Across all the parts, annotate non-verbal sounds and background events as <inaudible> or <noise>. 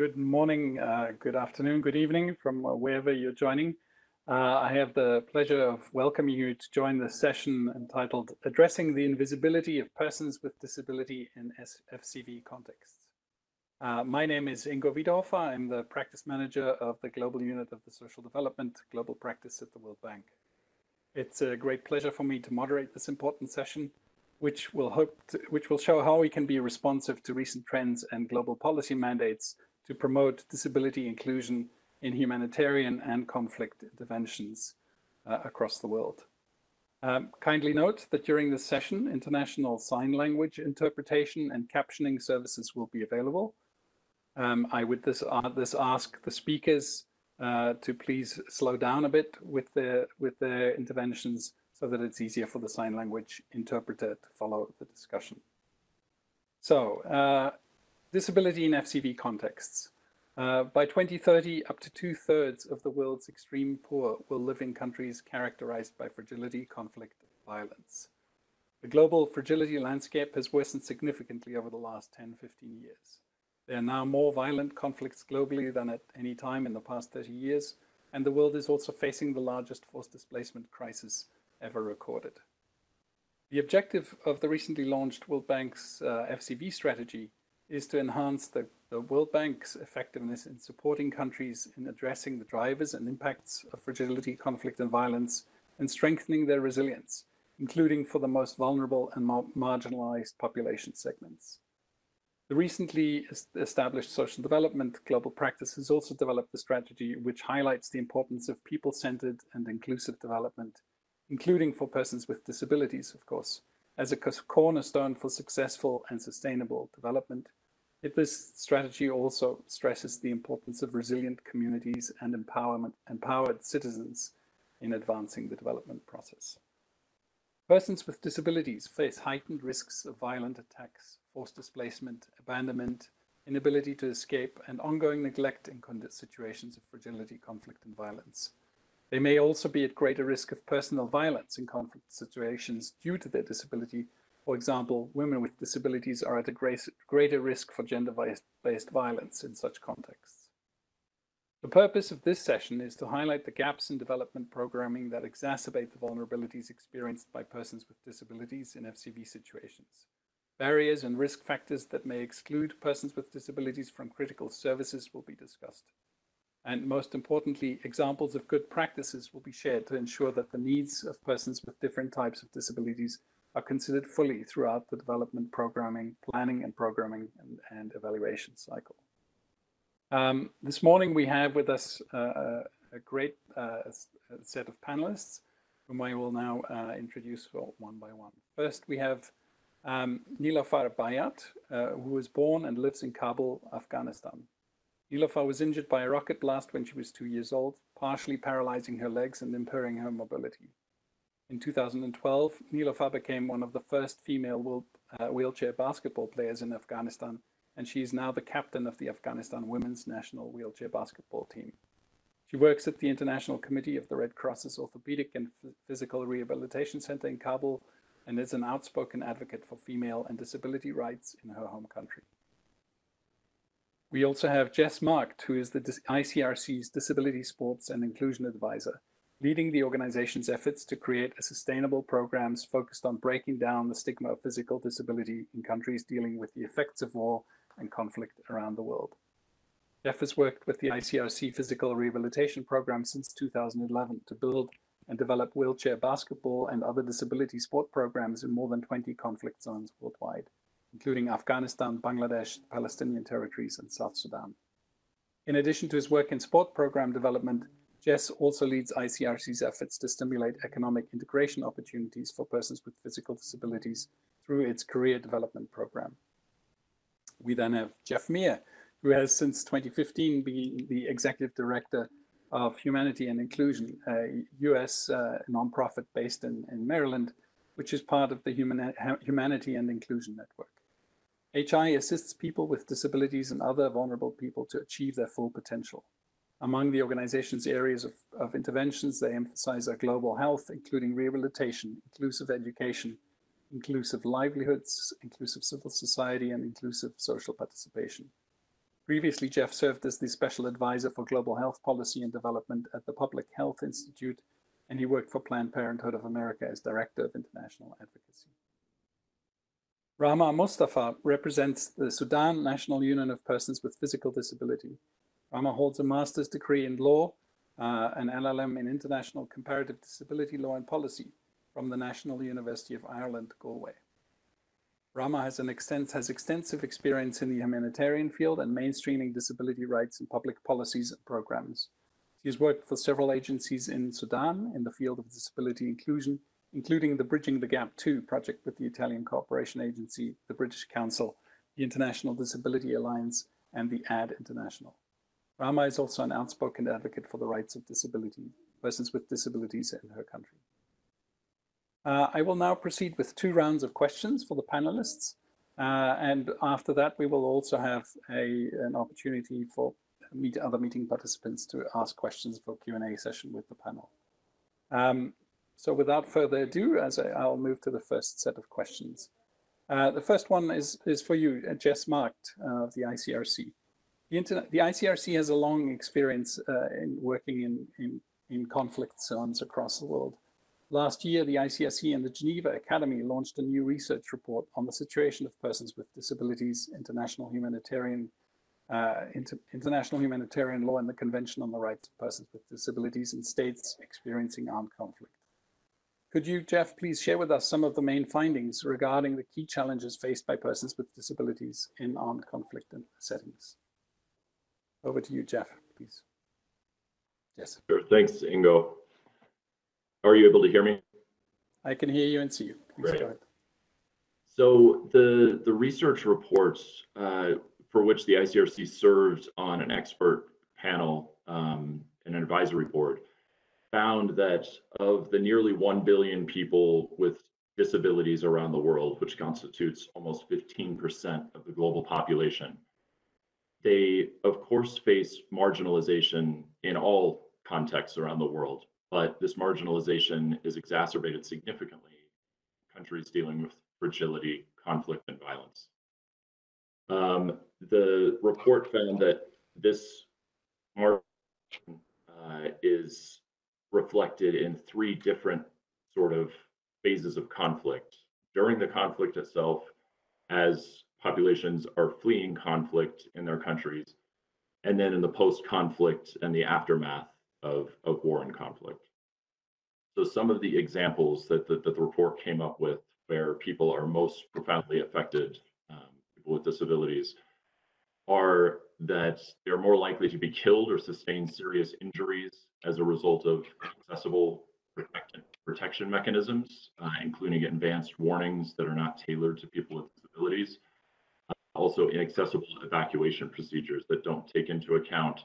Good morning, uh, good afternoon, good evening from uh, wherever you're joining. Uh, I have the pleasure of welcoming you to join the session entitled Addressing the Invisibility of Persons with Disability in FCV Contexts. Uh, my name is Ingo Wiederhofer. I'm the practice manager of the Global Unit of the Social Development Global Practice at the World Bank. It's a great pleasure for me to moderate this important session which will hope to, which will show how we can be responsive to recent trends and global policy mandates to promote disability inclusion in humanitarian and conflict interventions uh, across the world. Um, kindly note that during this session, international sign language interpretation and captioning services will be available. Um, I would this, uh, this ask the speakers uh, to please slow down a bit with their, with their interventions so that it's easier for the sign language interpreter to follow the discussion. So uh, Disability in FCV contexts. Uh, by 2030, up to two thirds of the world's extreme poor will live in countries characterized by fragility, conflict, violence. The global fragility landscape has worsened significantly over the last 10, 15 years. There are now more violent conflicts globally than at any time in the past 30 years, and the world is also facing the largest forced displacement crisis ever recorded. The objective of the recently launched World Bank's uh, FCV strategy is to enhance the, the World Bank's effectiveness in supporting countries in addressing the drivers and impacts of fragility, conflict and violence and strengthening their resilience, including for the most vulnerable and mar marginalized population segments. The recently established social development global practice has also developed a strategy which highlights the importance of people-centered and inclusive development, including for persons with disabilities, of course, as a cornerstone for successful and sustainable development this strategy also stresses the importance of resilient communities and empowerment, empowered citizens in advancing the development process. Persons with disabilities face heightened risks of violent attacks, forced displacement, abandonment, inability to escape, and ongoing neglect in situations of fragility, conflict, and violence. They may also be at greater risk of personal violence in conflict situations due to their disability for example, women with disabilities are at a greater risk for gender-based violence in such contexts. The purpose of this session is to highlight the gaps in development programming that exacerbate the vulnerabilities experienced by persons with disabilities in FCV situations. Barriers and risk factors that may exclude persons with disabilities from critical services will be discussed. And most importantly, examples of good practices will be shared to ensure that the needs of persons with different types of disabilities are considered fully throughout the development programming, planning and programming and, and evaluation cycle. Um, this morning we have with us uh, a great uh, set of panelists whom I will now uh, introduce one by one. First we have um, Nilofar Bayat, uh, who was born and lives in Kabul, Afghanistan. Nilofar was injured by a rocket blast when she was two years old, partially paralyzing her legs and impairing her mobility. In 2012, Nilofar became one of the first female uh, wheelchair basketball players in Afghanistan, and she is now the captain of the Afghanistan women's national wheelchair basketball team. She works at the International Committee of the Red Cross's Orthopedic and Physical Rehabilitation Center in Kabul and is an outspoken advocate for female and disability rights in her home country. We also have Jess Markt, who is the ICRC's Disability Sports and Inclusion Advisor leading the organization's efforts to create sustainable programs focused on breaking down the stigma of physical disability in countries dealing with the effects of war and conflict around the world. Jeff has worked with the ICRC Physical Rehabilitation Program since 2011 to build and develop wheelchair basketball and other disability sport programs in more than 20 conflict zones worldwide, including Afghanistan, Bangladesh, Palestinian territories, and South Sudan. In addition to his work in sport program development, Jess also leads ICRC's efforts to stimulate economic integration opportunities for persons with physical disabilities through its career development program. We then have Jeff Meer, who has since 2015 been the executive director of Humanity and Inclusion, a US uh, nonprofit based in, in Maryland, which is part of the Human Humanity and Inclusion Network. HI assists people with disabilities and other vulnerable people to achieve their full potential. Among the organization's areas of, of interventions, they emphasize our global health, including rehabilitation, inclusive education, inclusive livelihoods, inclusive civil society, and inclusive social participation. Previously, Jeff served as the Special Advisor for Global Health Policy and Development at the Public Health Institute, and he worked for Planned Parenthood of America as Director of International Advocacy. Rahma Mustafa represents the Sudan National Union of Persons with Physical Disability. Rahma holds a master's degree in law, uh, an LLM in International Comparative Disability Law and Policy from the National University of Ireland, Galway. Rahma has, an extens has extensive experience in the humanitarian field and mainstreaming disability rights in public policies and programs. He has worked for several agencies in Sudan in the field of disability inclusion including the Bridging the Gap 2 project with the Italian Cooperation Agency, the British Council, the International Disability Alliance, and the AD International. Rahma is also an outspoken advocate for the rights of disability, persons with disabilities in her country. Uh, I will now proceed with two rounds of questions for the panelists. Uh, and after that, we will also have a, an opportunity for meet other meeting participants to ask questions for Q&A session with the panel. Um, so without further ado, as I, will move to the first set of questions. Uh, the first one is, is for you, uh, Jess Markt uh, of the ICRC. The, internet, the ICRC has a long experience uh, in working in, in, in conflict zones across the world. Last year, the ICRC and the Geneva Academy launched a new research report on the situation of persons with disabilities, international humanitarian, uh, inter international humanitarian law, and the Convention on the Rights of Persons with Disabilities in states experiencing armed conflict. Could you, Jeff, please share with us some of the main findings regarding the key challenges faced by persons with disabilities in armed conflict settings? Over to you, Jeff, please. Yes. Sure. Thanks, Ingo. Are you able to hear me? I can hear you and see you. Please Great. So the, the research reports uh, for which the ICRC served on an expert panel um, and an advisory board found that of the nearly 1 billion people with disabilities around the world, which constitutes almost 15% of the global population, they, of course, face marginalization in all contexts around the world, but this marginalization is exacerbated significantly in countries dealing with fragility, conflict, and violence. Um, the report found that this uh, is reflected in three different sort of phases of conflict. During the conflict itself, as populations are fleeing conflict in their countries, and then in the post-conflict and the aftermath of, of war and conflict. So some of the examples that the, that the report came up with where people are most profoundly affected, um, people with disabilities, are that they're more likely to be killed or sustain serious injuries as a result of accessible inaccessible protection mechanisms, uh, including advanced warnings that are not tailored to people with disabilities. Also, inaccessible evacuation procedures that don't take into account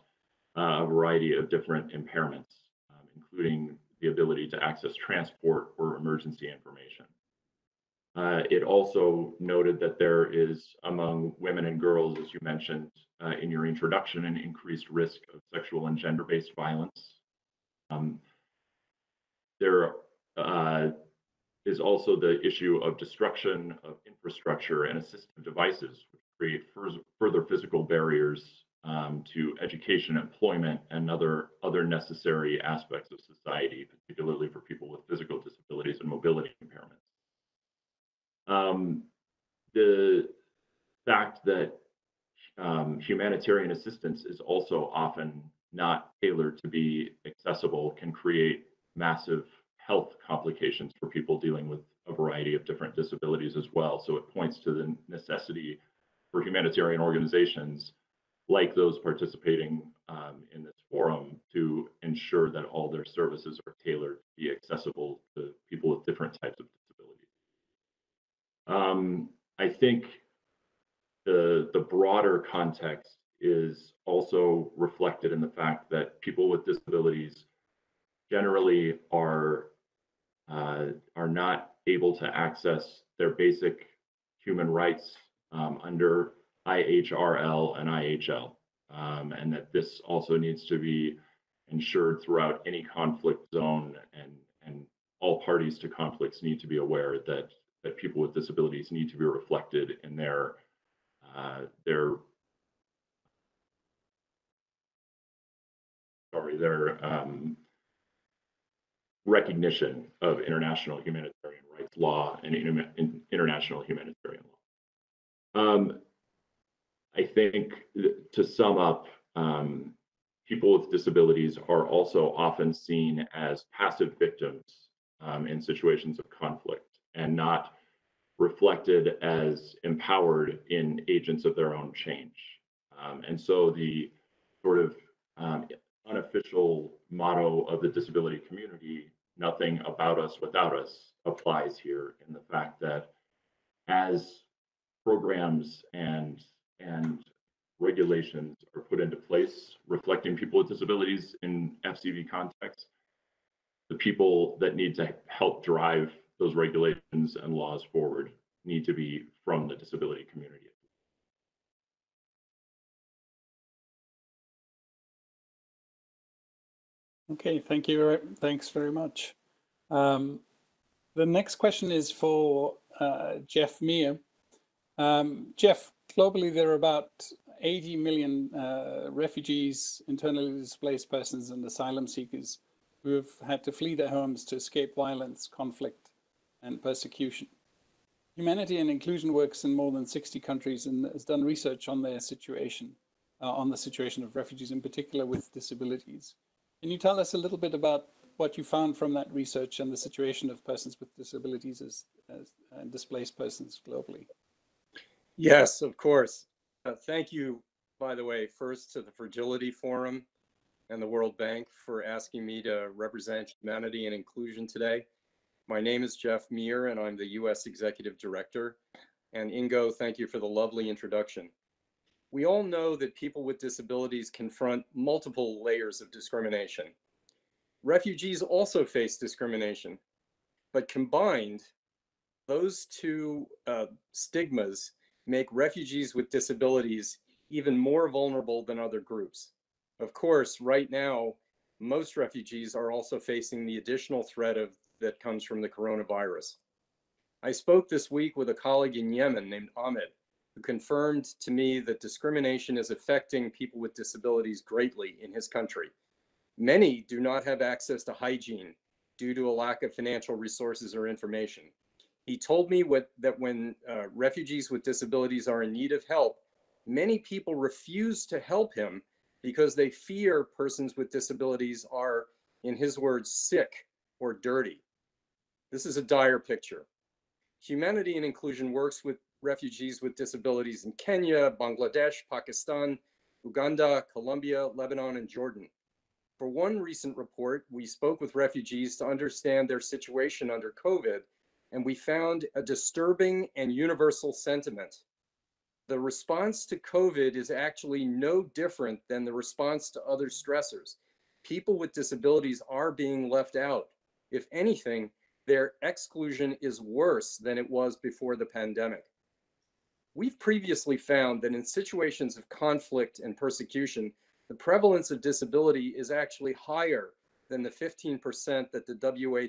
uh, a variety of different impairments, um, including the ability to access transport or emergency information. Uh, it also noted that there is, among women and girls, as you mentioned uh, in your introduction, an increased risk of sexual and gender-based violence. Um, there uh, is also the issue of destruction of infrastructure and assistive devices, which create further physical barriers um, to education, employment, and other, other necessary aspects of society, particularly for people with physical disabilities and mobility impairments. Um, the fact that um, humanitarian assistance is also often not tailored to be accessible can create massive health complications for people dealing with a variety of different disabilities as well. So it points to the necessity for humanitarian organizations like those participating um, in this forum to ensure that all their services are tailored to be accessible to people with different types of um, I think the the broader context is also reflected in the fact that people with disabilities generally are uh, are not able to access their basic human rights um, under IHRL and IHL, um, and that this also needs to be ensured throughout any conflict zone, and and all parties to conflicts need to be aware that that people with disabilities need to be reflected in their uh, their sorry, their um, recognition of international humanitarian rights law and in, international humanitarian law. Um, I think to sum up, um, people with disabilities are also often seen as passive victims um, in situations of conflict and not reflected as empowered in agents of their own change. Um, and so the sort of um, unofficial motto of the disability community, nothing about us without us, applies here in the fact that as programs and and regulations are put into place reflecting people with disabilities in FCV context, the people that need to help drive those regulations and laws forward need to be from the disability community. Okay, thank you. Thanks very much. Um, the next question is for uh, Jeff Meer. Um, Jeff, globally there are about 80 million uh, refugees, internally displaced persons and asylum seekers who have had to flee their homes to escape violence, conflict and persecution. Humanity and Inclusion works in more than 60 countries and has done research on their situation, uh, on the situation of refugees in particular with disabilities. Can you tell us a little bit about what you found from that research and the situation of persons with disabilities as, as and displaced persons globally? Yes, of course. Uh, thank you, by the way, first to the Fragility Forum and the World Bank for asking me to represent humanity and inclusion today. My name is Jeff Meer, and I'm the U.S. Executive Director. And Ingo, thank you for the lovely introduction. We all know that people with disabilities confront multiple layers of discrimination. Refugees also face discrimination, but combined, those two uh, stigmas make refugees with disabilities even more vulnerable than other groups. Of course, right now, most refugees are also facing the additional threat of that comes from the coronavirus. I spoke this week with a colleague in Yemen named Ahmed, who confirmed to me that discrimination is affecting people with disabilities greatly in his country. Many do not have access to hygiene due to a lack of financial resources or information. He told me what, that when uh, refugees with disabilities are in need of help, many people refuse to help him because they fear persons with disabilities are, in his words, sick or dirty. This is a dire picture. Humanity and Inclusion works with refugees with disabilities in Kenya, Bangladesh, Pakistan, Uganda, Colombia, Lebanon, and Jordan. For one recent report, we spoke with refugees to understand their situation under COVID and we found a disturbing and universal sentiment. The response to COVID is actually no different than the response to other stressors. People with disabilities are being left out. If anything, their exclusion is worse than it was before the pandemic. We've previously found that in situations of conflict and persecution, the prevalence of disability is actually higher than the 15% that the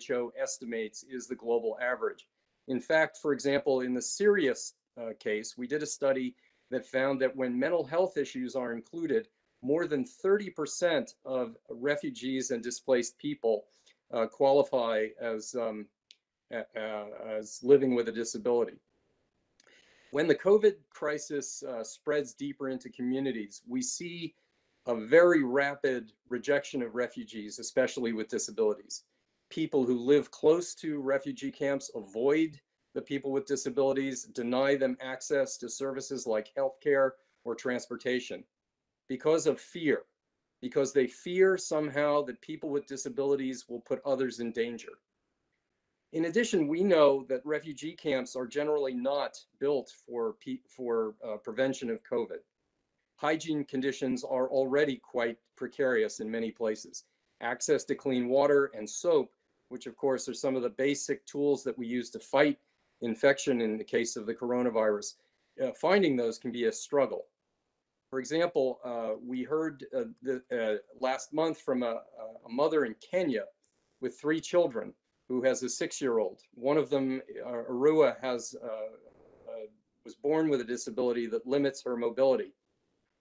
WHO estimates is the global average. In fact, for example, in the Syria uh, case, we did a study that found that when mental health issues are included, more than 30% of refugees and displaced people uh, qualify as, um, uh, as living with a disability. When the COVID crisis uh, spreads deeper into communities, we see a very rapid rejection of refugees, especially with disabilities. People who live close to refugee camps avoid the people with disabilities, deny them access to services like healthcare or transportation because of fear, because they fear somehow that people with disabilities will put others in danger. In addition, we know that refugee camps are generally not built for, for uh, prevention of COVID hygiene conditions are already quite precarious in many places. Access to clean water and soap, which of course are some of the basic tools that we use to fight infection in the case of the coronavirus, uh, finding those can be a struggle. For example, uh, we heard uh, the, uh, last month from a, a, mother in Kenya with three children who has a six-year-old. One of them, uh, Arua, has uh, was born with a disability that limits her mobility.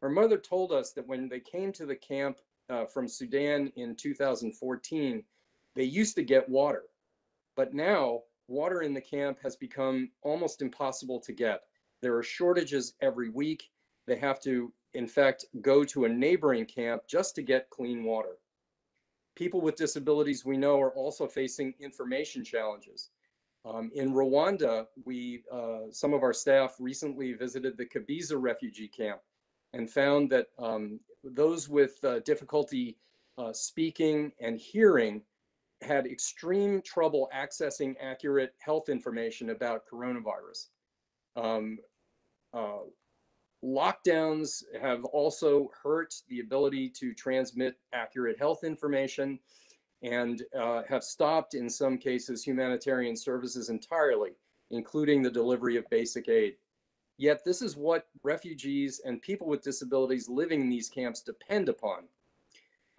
Her mother told us that when they came to the camp uh, from Sudan in 2014, they used to get water, but now water in the camp has become almost impossible to get. There are shortages every week. They have to, in fact, go to a neighboring camp just to get clean water. People with disabilities we know are also facing information challenges. Um, in Rwanda, we, uh, some of our staff recently visited the Kabiza refugee camp and found that um, those with uh, difficulty uh, speaking and hearing had extreme trouble accessing accurate health information about coronavirus. Um, uh, lockdowns have also hurt the ability to transmit accurate health information and uh, have stopped, in some cases, humanitarian services entirely, including the delivery of basic aid. Yet this is what refugees and people with disabilities living in these camps depend upon.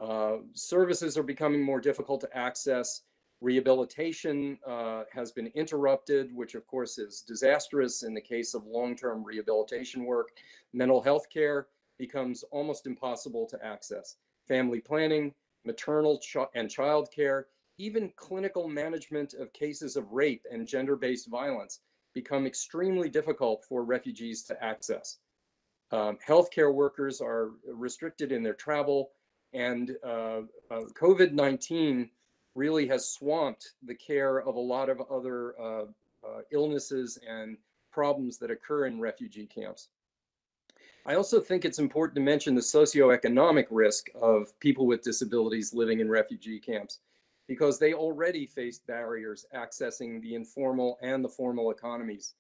Uh, services are becoming more difficult to access. Rehabilitation uh, has been interrupted, which of course is disastrous in the case of long-term rehabilitation work. Mental health care becomes almost impossible to access. Family planning, maternal ch and child care, even clinical management of cases of rape and gender-based violence become extremely difficult for refugees to access. Um, healthcare workers are restricted in their travel, and uh, uh, COVID-19 really has swamped the care of a lot of other uh, uh illnesses and problems that occur in refugee camps. I also think it's important to mention the socioeconomic risk of people with disabilities living in refugee camps because they already face barriers accessing the informal and the formal economies.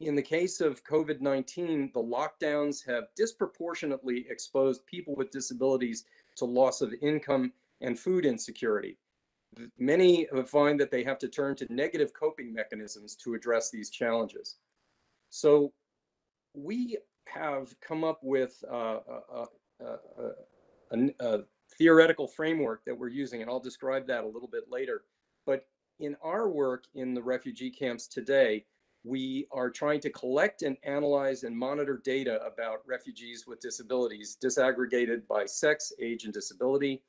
In the case of COVID-19, the lockdowns have disproportionately exposed people with disabilities to loss of income and food insecurity. Many find that they have to turn to negative coping mechanisms to address these challenges. So we have come up with uh, a, a, a, a, theoretical framework that we're using, and I'll describe that a little bit later. But in our work in the refugee camps today, we are trying to collect and analyze and monitor data about refugees with disabilities disaggregated by sex, age, and disability.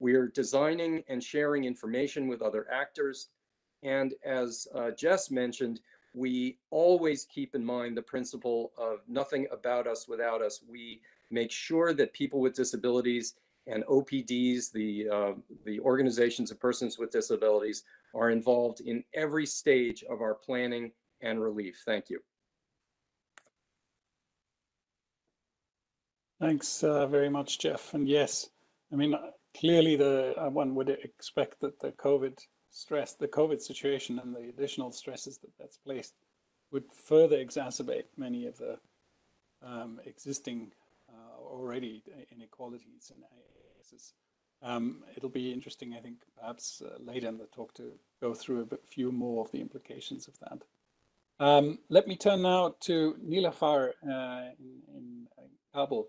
We are designing and sharing information with other actors. And as uh, Jess mentioned, we always keep in mind the principle of nothing about us without us. We make sure that people with disabilities and OPDs, the, uh, the organizations of persons with disabilities, are involved in every stage of our planning and relief. Thank you. Thanks uh, very much, Jeff. And yes, I mean, clearly the uh, one would expect that the COVID stress, the COVID situation and the additional stresses that that's placed would further exacerbate many of the um, existing uh, already inequalities and access. Um, it'll be interesting, I think, perhaps uh, later in the talk to go through a bit, few more of the implications of that. Um, let me turn now to Nilofar uh, in, in Kabul.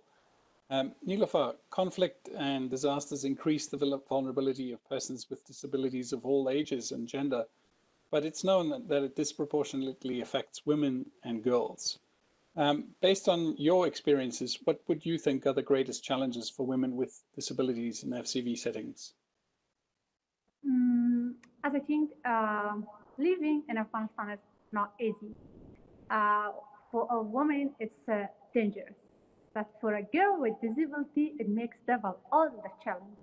Um, Nilofar, conflict and disasters increase the vulnerability of persons with disabilities of all ages and gender, but it's known that, that it disproportionately affects women and girls. Um, based on your experiences, what would you think are the greatest challenges for women with disabilities in FCV settings? Mm, as I think uh, living in Afghanistan is not easy. Uh, for a woman, it's uh, dangerous. But for a girl with disability, it makes double all the challenge.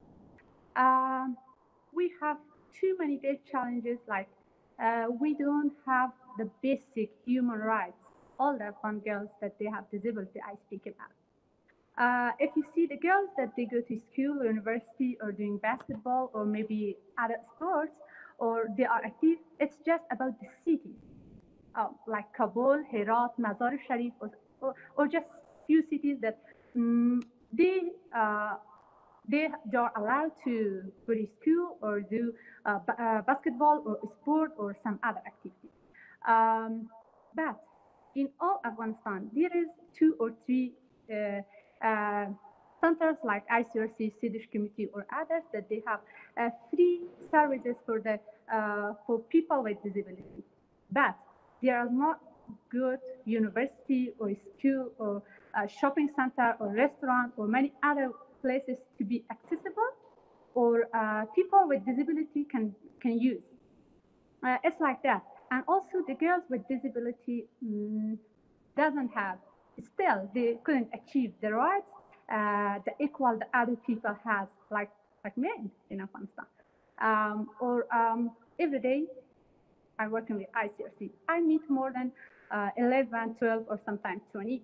Um, we have too many big challenges like uh, we don't have the basic human rights. All the Afghan girls that they have disability, I speak about. Uh, if you see the girls that they go to school or university or doing basketball or maybe other sports or they are active, it's just about the city, uh, like Kabul, Herat, Mazar-e Sharif, or, or, or just few cities that um, they uh, they are allowed to go to school or do uh, uh, basketball or sport or some other activity. Um, but in all Afghanistan, there is two or three uh, uh centers like ICRC, Swedish Committee, or others that they have uh, free services for the for people with disability. But there are not good university or school or a shopping center or restaurant or many other places to be accessible or uh, people with disability can, can use. Uh, it's like that. And also the girls with disability mm, doesn't have, still they couldn't achieve the rights, uh, the equal that other people has, like, like men in Afghanistan. Um, or um, every day I'm working with ICRC. I meet more than uh, 11, 12, or sometimes 20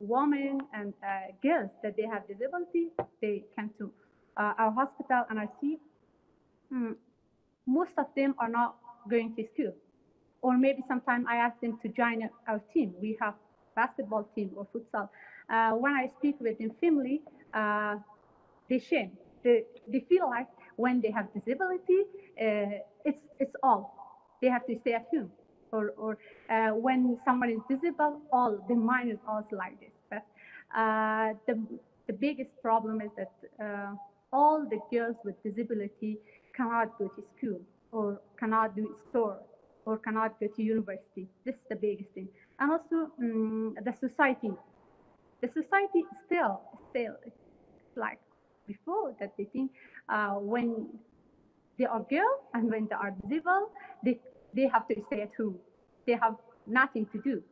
women and uh, girls that they have disability. They come to uh, our hospital and I see hmm, most of them are not going to school. Or maybe sometimes I ask them to join our team. We have basketball team or futsal. Uh, when I speak with them family, uh, they shame. They, they feel like when they have disability, uh, it's, it's all. They have to stay at home. Or, or uh, when someone is disabled, all the mind is also like this. But uh, the, the biggest problem is that uh, all the girls with disability cannot go to school or cannot do store or cannot go to university. This is the biggest thing. And also um, the society. The society still, still like before that they think uh, when they are girls and when they are disabled, they, they have to stay at home. They have nothing to do.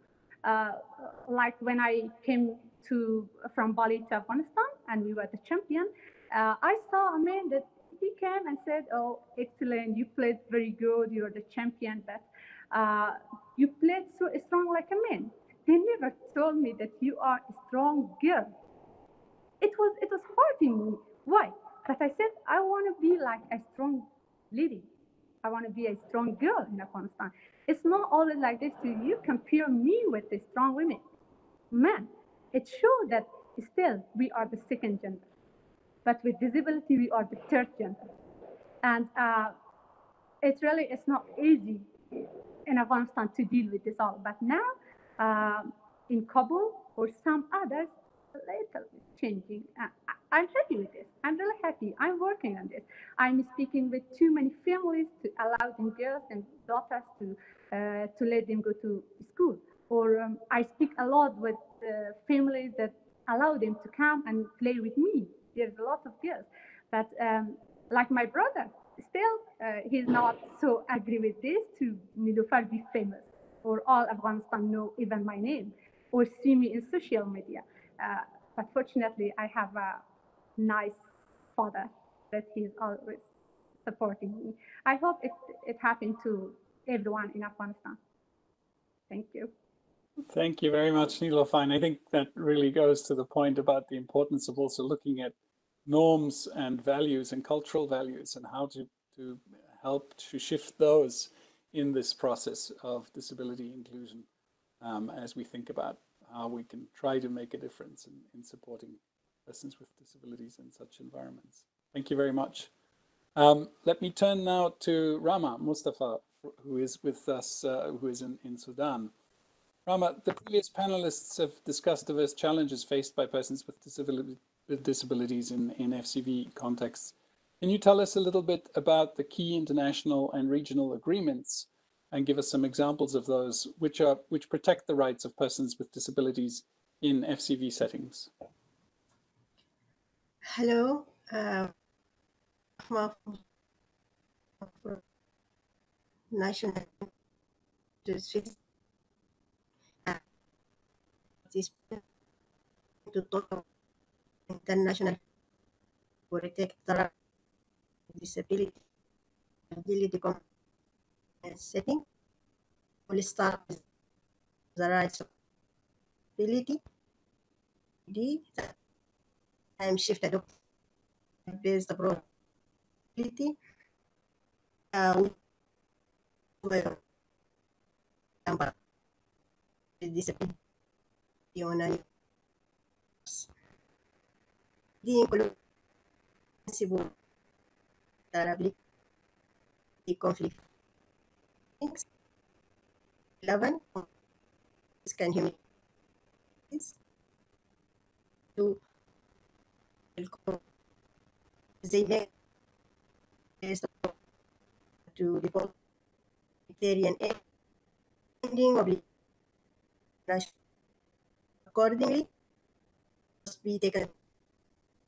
Uh, like when I came to from Bali to Afghanistan and we were the champion, uh, I saw a man that he came and said, "Oh, excellent! You played very good. You're the champion. But uh, you played so strong like a man." They never told me that you are a strong girl. It was it was hurting me. Why? But I said I want to be like a strong lady. I want to be a strong girl in Afghanistan. It's not always like this. To you compare me with the strong women, men. It shows that still we are the second gender but with disability, we are the third gender. And uh, it really it's not easy in Afghanistan to deal with this all. But now uh, in Kabul or some others, a little bit changing. Uh, I'm happy with this. I'm really happy. I'm working on this. I'm speaking with too many families to allow them girls and daughters to uh, to let them go to school. Or um, I speak a lot with uh, families that allow them to come and play with me there's a lot of girls. But um, like my brother, still uh, he's not so agree with this to Nilofar be famous or all Afghanistan know even my name or see me in social media. Uh, but fortunately, I have a nice father that he's always supporting me. I hope it, it happened to everyone in Afghanistan. Thank you. Thank you very much, Nilofar. I think that really goes to the point about the importance of also looking at norms and values and cultural values and how to, to help to shift those in this process of disability inclusion um, as we think about how we can try to make a difference in, in supporting persons with disabilities in such environments. Thank you very much. Um, let me turn now to Rahma Mustafa, who is with us, uh, who is in, in Sudan. Rahma, the previous panelists have discussed diverse challenges faced by persons with disability, disabilities in, in FCV contexts. Can you tell us a little bit about the key international and regional agreements and give us some examples of those which are which protect the rights of persons with disabilities in FCV settings? Hello. Uh, national to talk about international protect disability ability setting. Will start with the rights of ability. D time shift adopt based upon ability uh, well, number. Disability on di inclusive vulnerability conflict. 11 can humanities to they to the humanitarian ending of accordingly must be taken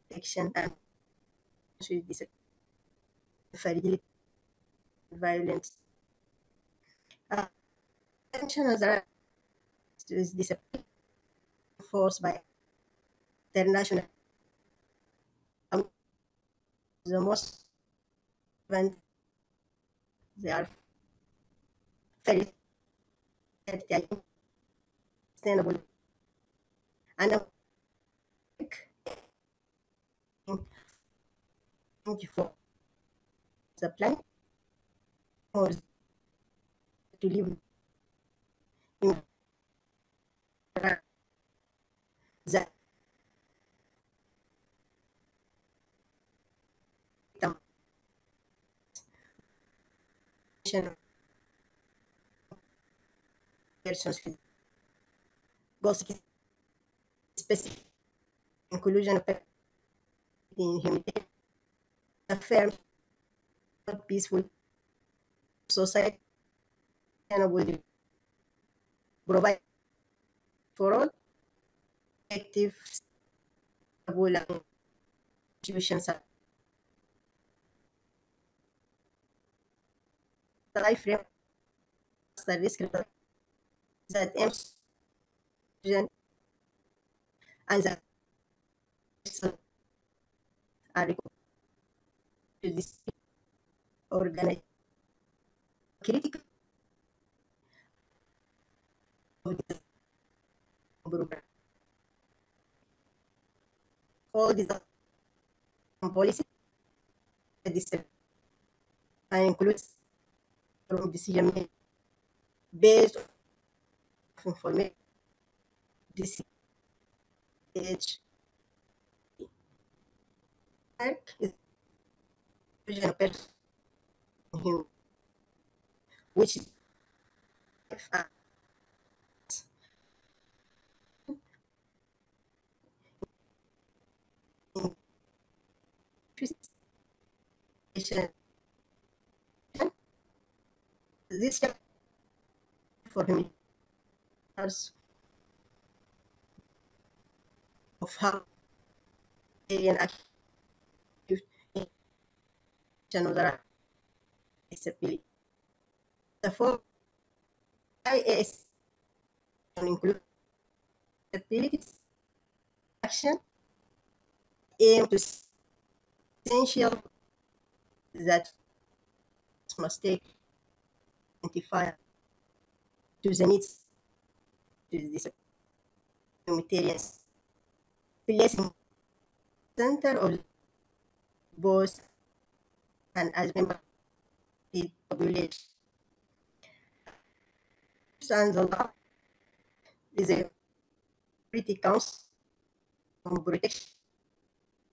protection and with disability, fragility, violence. Of the is disability forced by international. Um, the most when they are very sustainable. And uh, for the planet or to live in the persons with goals specific inclusion in humanitarian affairs peaceful society and will provide for all active contributions life frame the risk that aims and that are to this organize critical all these policy. This and includes from decision made based on information. This age is of person which is uh, this for me of how alien another disability. The form IAS include disabilities action aim to essential that must take identify to the needs to the humanitarians placing center of both and as member the population and the law is a pretty council on protection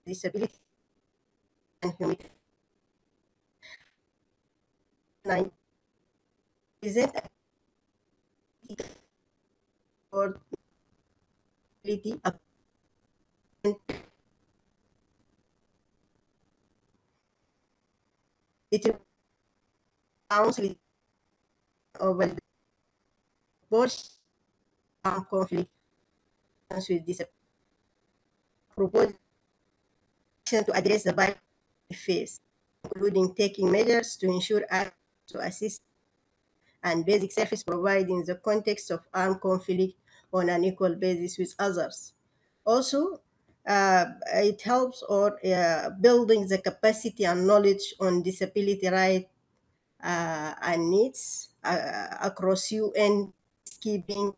disability and humanity. Nine. Present or ability of it council over the both armed conflict with this proposed to address the violence face, including taking measures to ensure to assist and basic service provided in the context of armed conflict on an equal basis with others. Also, uh, it helps or uh, building the capacity and knowledge on disability rights uh, and needs uh, across UN keeping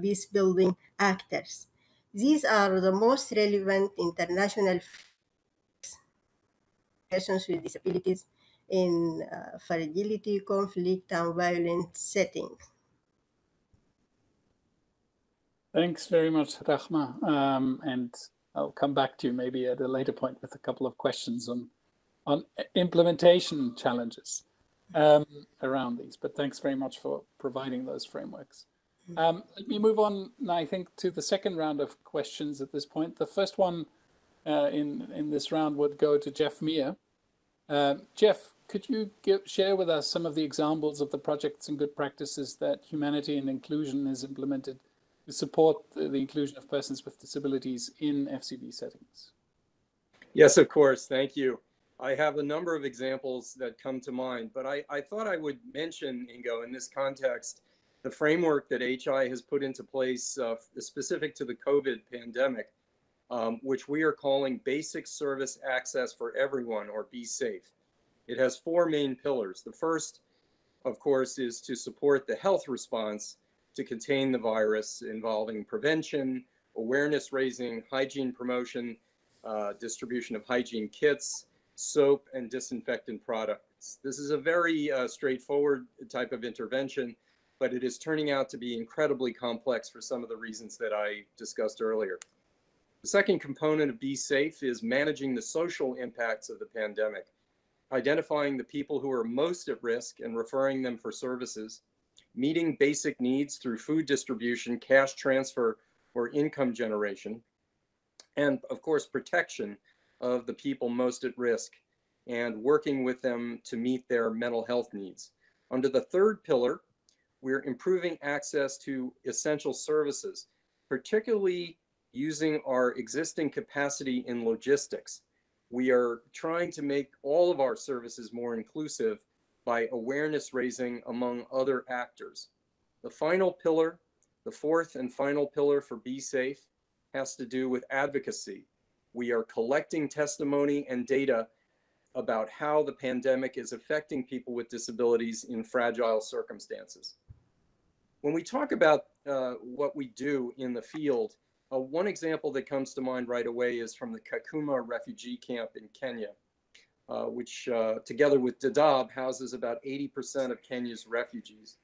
peace building actors. These are the most relevant international persons with disabilities in uh, fragility, conflict, and violent settings. Thanks very much, Rahma. Um, and I'll come back to you maybe at a later point with a couple of questions on on implementation challenges um, around these. But thanks very much for providing those frameworks. Um, let me move on now, I think, to the second round of questions at this point. The first one uh, in, in this round would go to Jeff Meer. Uh, Jeff, could you give, share with us some of the examples of the projects and good practices that Humanity and Inclusion has implemented to support the, the inclusion of persons with disabilities in FCV settings? Yes, of course. Thank you. I have a number of examples that come to mind, but I, I thought I would mention, Ingo, in this context, the framework that HI has put into place uh, specific to the COVID pandemic, um, which we are calling Basic Service Access for Everyone, or Be Safe. It has four main pillars. The first, of course, is to support the health response to contain the virus involving prevention, awareness raising, hygiene promotion, uh, distribution of hygiene kits, soap, and disinfectant products. This is a very uh, straightforward type of intervention, but it is turning out to be incredibly complex for some of the reasons that I discussed earlier. The second component of Be Safe is managing the social impacts of the pandemic, identifying the people who are most at risk and referring them for services, meeting basic needs through food distribution, cash transfer, or income generation, and of course, protection of the people most at risk and working with them to meet their mental health needs. Under the third pillar, we're improving access to essential services, particularly using our existing capacity in logistics. We are trying to make all of our services more inclusive by awareness raising among other actors. The final pillar, the fourth and final pillar for Be Safe, has to do with advocacy. We are collecting testimony and data about how the pandemic is affecting people with disabilities in fragile circumstances. When we talk about uh, what we do in the field, uh, one example that comes to mind right away is from the Kakuma refugee camp in Kenya, uh, which uh, together with Dadaab houses about 80% of Kenya's refugees.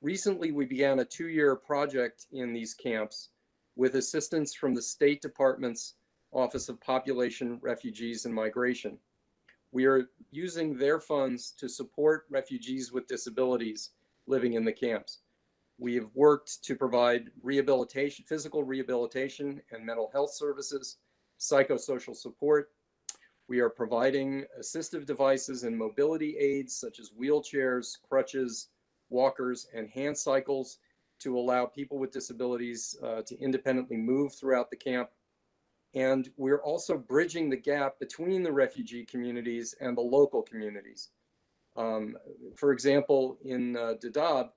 Recently, we began a two-year project in these camps with assistance from the State Department's Office of Population, Refugees, and Migration. We are using their funds to support refugees with disabilities living in the camps. We have worked to provide rehabilitation, physical rehabilitation and mental health services, psychosocial support. We are providing assistive devices and mobility aids such as wheelchairs, crutches, walkers, and hand cycles to allow people with disabilities uh, to independently move throughout the camp. And we're also bridging the gap between the refugee communities and the local communities. Um, for example, in uh, Dadaab,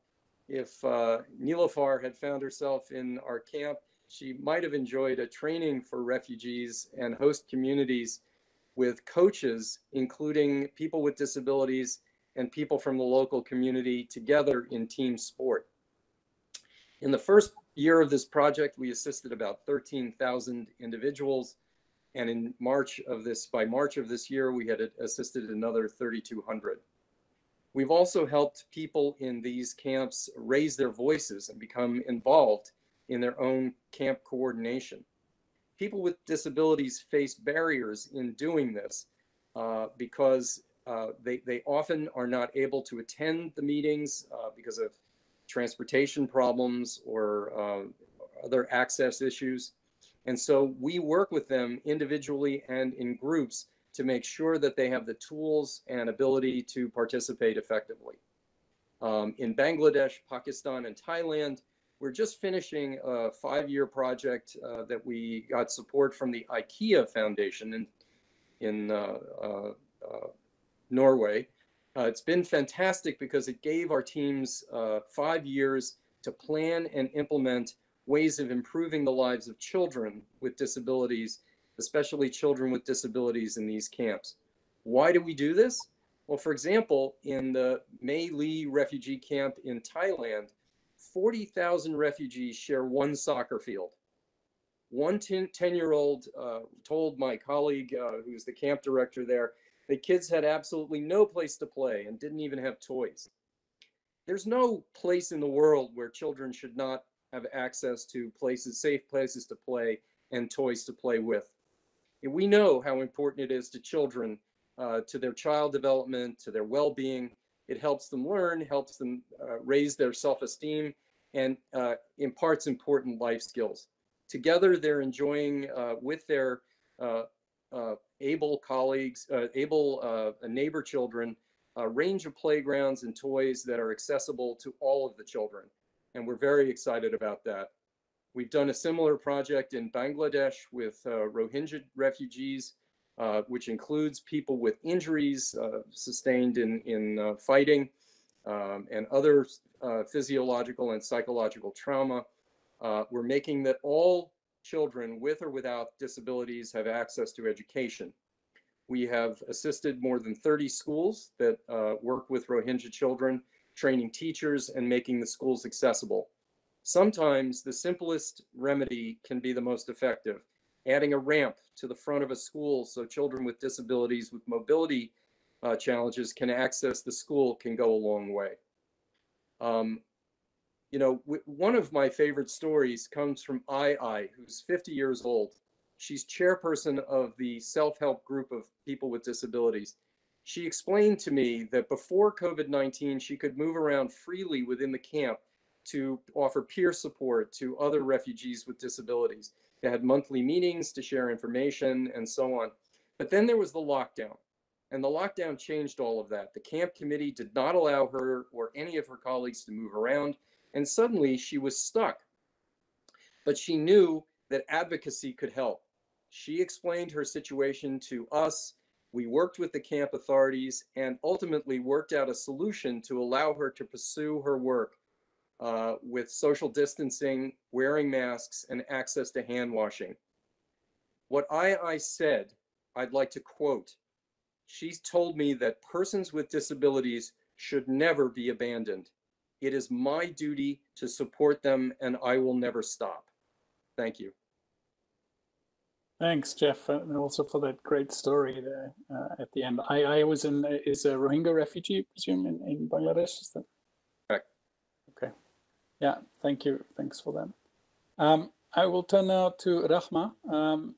if uh, Nilofar had found herself in our camp, she might have enjoyed a training for refugees and host communities with coaches, including people with disabilities and people from the local community together in team sport. In the first year of this project, we assisted about 13,000 individuals. And in March of this, by March of this year, we had assisted another 3,200. We've also helped people in these camps raise their voices and become involved in their own camp coordination. People with disabilities face barriers in doing this uh, because uh, they, they often are not able to attend the meetings uh, because of transportation problems or uh, other access issues. And so we work with them individually and in groups to make sure that they have the tools and ability to participate effectively. Um, in Bangladesh, Pakistan, and Thailand, we're just finishing a five-year project uh, that we got support from the IKEA Foundation in, in uh, uh, uh Norway uh, it's been fantastic because it gave our teams uh, five years to plan and implement ways of improving the lives of children with disabilities, especially children with disabilities in these camps. Why do we do this? Well, for example, in the Mae La refugee camp in Thailand, 40,000 refugees share one soccer field. One 10 year old uh, told my colleague, uh, who's the camp director there, the kids had absolutely no place to play and didn't even have toys. There's no place in the world where children should not have access to places, safe places to play and toys to play with. We know how important it is to children, uh, to their child development, to their well-being. It helps them learn, helps them uh, raise their self-esteem, and uh, imparts important life skills. Together, they're enjoying uh, with their uh, uh, able colleagues, able neighbor children, a range of playgrounds and toys that are accessible to all of the children. And we're very excited about that. We've done a similar project in Bangladesh with uh, Rohingya refugees uh, which includes people with injuries uh, sustained in, in uh, fighting um, and other uh, physiological and psychological trauma. Uh, we're making that all children with or without disabilities have access to education. We have assisted more than 30 schools that work with Rohingya children, training teachers and making the schools accessible. Sometimes the simplest remedy can be the most effective. Adding a ramp to the front of a school so children with disabilities with mobility uh, challenges can access the school can go a long way. Um, you know, one of my favorite stories comes from Ai Ai, who's 50 years old. She's chairperson of the self-help group of people with disabilities. She explained to me that before COVID-19, she could move around freely within the camp to offer peer support to other refugees with disabilities. They had monthly meetings to share information and so on. But then there was the lockdown. And the lockdown changed all of that. The camp committee did not allow her or any of her colleagues to move around. And suddenly she was stuck. But she knew that advocacy could help. She explained her situation to us. We worked with the camp authorities and ultimately worked out a solution to allow her to pursue her work uh, with social distancing, wearing masks, and access to hand washing. What Ai said, I'd like to quote. She's told me that persons with disabilities should never be abandoned. It is my duty to support them and I will never stop. Thank you. Thanks, Jeff, and also for that great story there uh, at the end. I, I was in, is a Rohingya refugee, I presume, in, in Bangladesh? Is that. Yeah, thank you. Thanks for that. Um, I will turn now to Rahma um,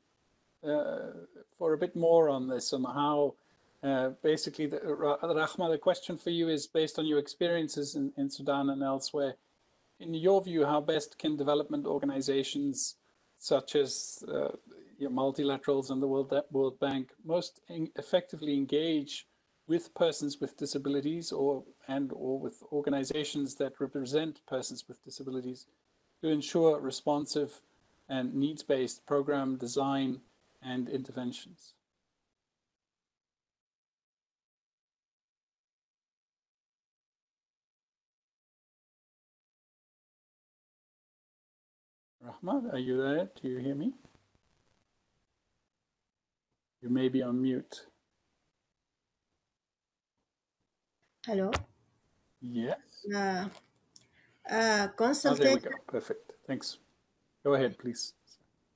uh, for a bit more on this, on how uh, basically, the, Rahma, the question for you is based on your experiences in, in Sudan and elsewhere. In your view, how best can development organizations such as uh, multilaterals and the World, World Bank most effectively engage with persons with disabilities or and or with organizations that represent persons with disabilities to ensure responsive and needs-based program design and interventions. Rahmat, are you there? Do you hear me? You may be on mute. Hello. Yes. Uh, uh, oh, there we go. Perfect. Thanks. Go ahead, please.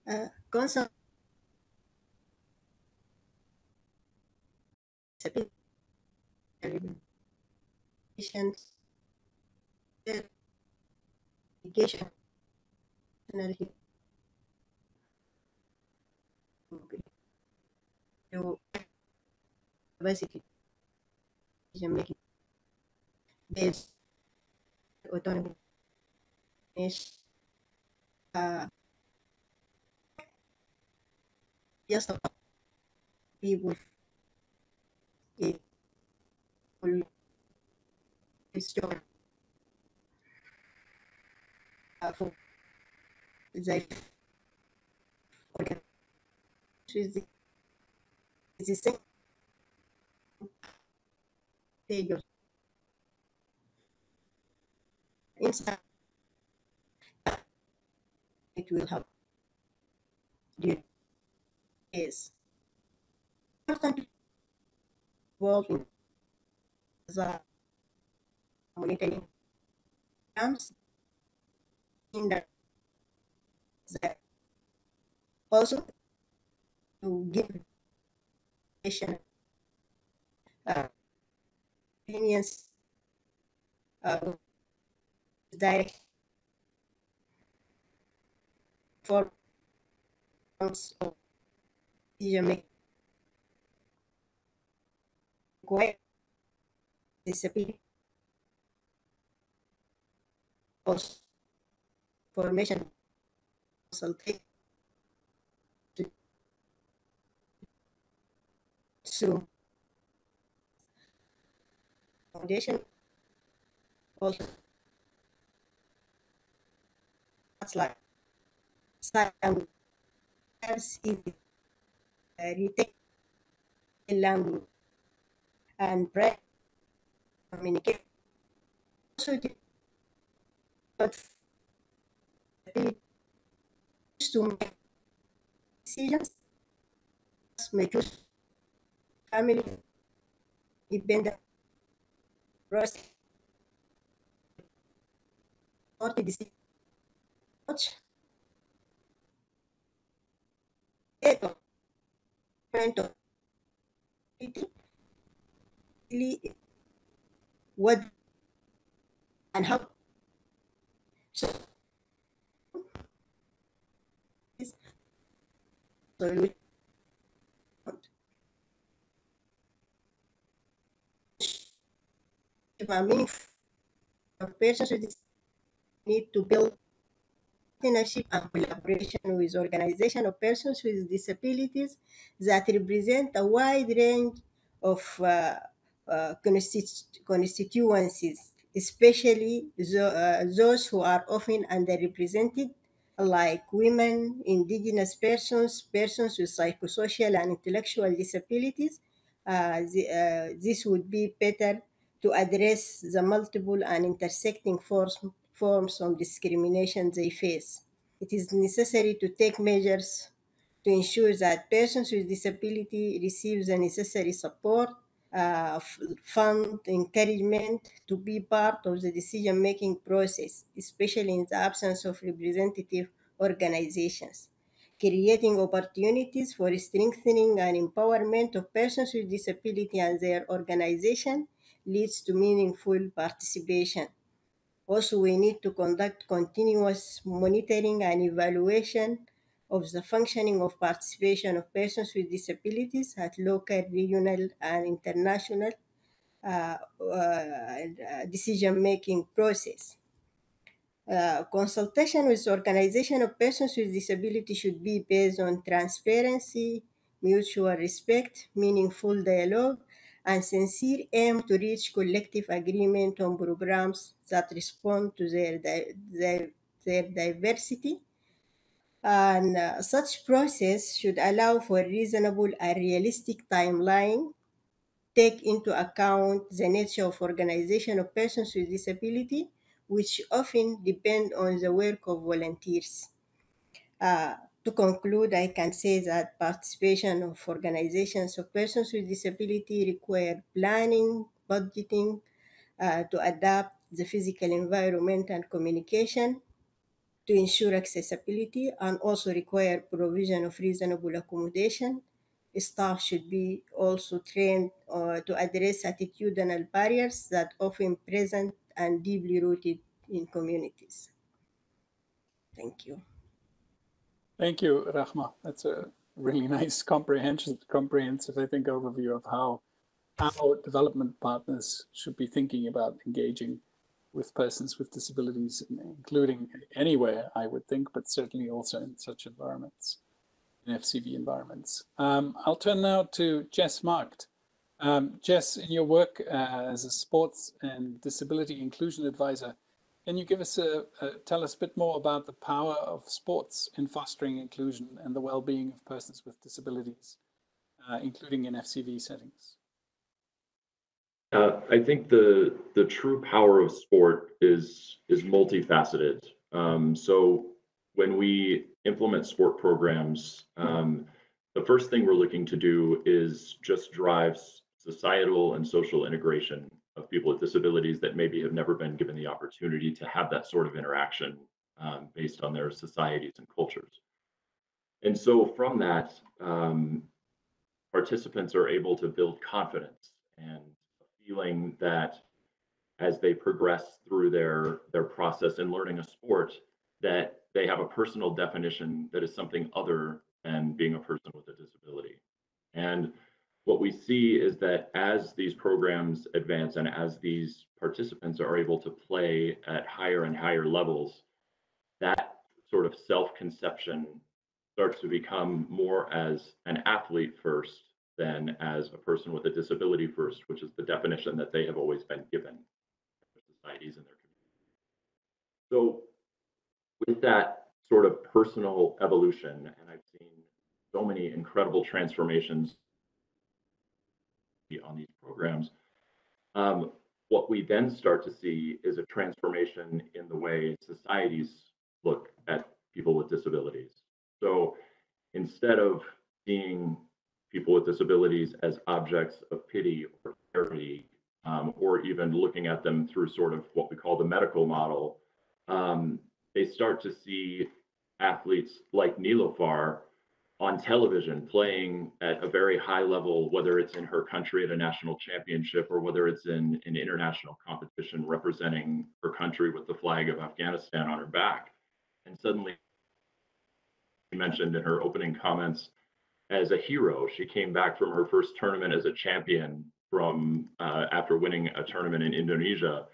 Uh, consult education personally to basically decision making based autonomy is uh, just about people it will destroy uh, for it will help you. Is constantly involved the monitoring. Comes in the that also to give patient uh, opinions uh, direct for making quiet disappear. Post formation consultation to foundation also that's like sound as easy retake language and break communication. Also, the- but to make decisions, choose family dependent process or the decision. Eto, really what and how? So this solution a meaningful of persons with need to build partnership and collaboration with organizations of persons with disabilities that represent a wide range of uh, uh, constituencies, especially tho- uh, those who are often underrepresented, like women, indigenous persons, persons with psychosocial and intellectual disabilities. Uh, the- uh, this would be better to address the multiple and intersecting forms, forms of discrimination they face. It is necessary to take measures to ensure that persons with disability receive the necessary support, uh, fund, encouragement to be part of the decision-making process, especially in the absence of representative organizations creating opportunities for strengthening and empowerment of persons with disability and their organization leads to meaningful participation. Also, we need to conduct continuous monitoring and evaluation of the functioning of participation of persons with disabilities at local, regional, and international uh, uh, decision-making process. Uh, consultation with organization of persons with disability should be based on transparency, mutual respect, meaningful dialogue, and sincere aim to reach collective agreement on programs that respond to their, their, their diversity. And uh, such process should allow for a reasonable and realistic timeline take into account the nature of organization of persons with disability, which often depend on the work of volunteers. Uh, to conclude, I can say that participation of organizations of persons with disability require planning, budgeting, uh, to adapt the physical environment and communication, to ensure accessibility and also require provision of reasonable accommodation. Staff should be also trained uh, to address attitudinal barriers that often present and deeply rooted in communities. Thank you. Thank you, Rahma. That's a really <laughs> nice comprehensive, comprehensive, I think, overview of how how development partners should be thinking about engaging with persons with disabilities, including anywhere, I would think, but certainly also in such environments, in FCV environments. Um, I'll turn now to Jess Markt. Um, Jess, in your work uh, as a sports and disability inclusion advisor, can you give us a, a, tell us a bit more about the power of sports in fostering inclusion and the well-being of persons with disabilities, uh, including in FCV settings? Uh, I think the the true power of sport is is multifaceted. Um, so when we implement sport programs, um, the first thing we're looking to do is just drive societal and social integration of people with disabilities that maybe have never been given the opportunity to have that sort of interaction um, based on their societies and cultures. And so from that, um, participants are able to build confidence and feeling that as they progress through their their process in learning a sport that they have a personal definition that is something other than being a person with a disability and what we see is that as these programs advance and as these participants are able to play at higher and higher levels that sort of self-conception starts to become more as an athlete first than as a person with a disability first, which is the definition that they have always been given their societies and their communities. So with that sort of personal evolution, and I've seen so many incredible transformations on these programs. Um, what we then start to see is a transformation in the way societies look at people with disabilities. So instead of seeing people with disabilities as objects of pity or charity, um, or even looking at them through sort of what we call the medical model, um, they start to see athletes like Nilofar on television playing at a very high level, whether it's in her country at a national championship or whether it's in an international competition representing her country with the flag of Afghanistan on her back. And suddenly, she mentioned in her opening comments as a hero. She came back from her first tournament as a champion from uh, after winning a tournament in Indonesia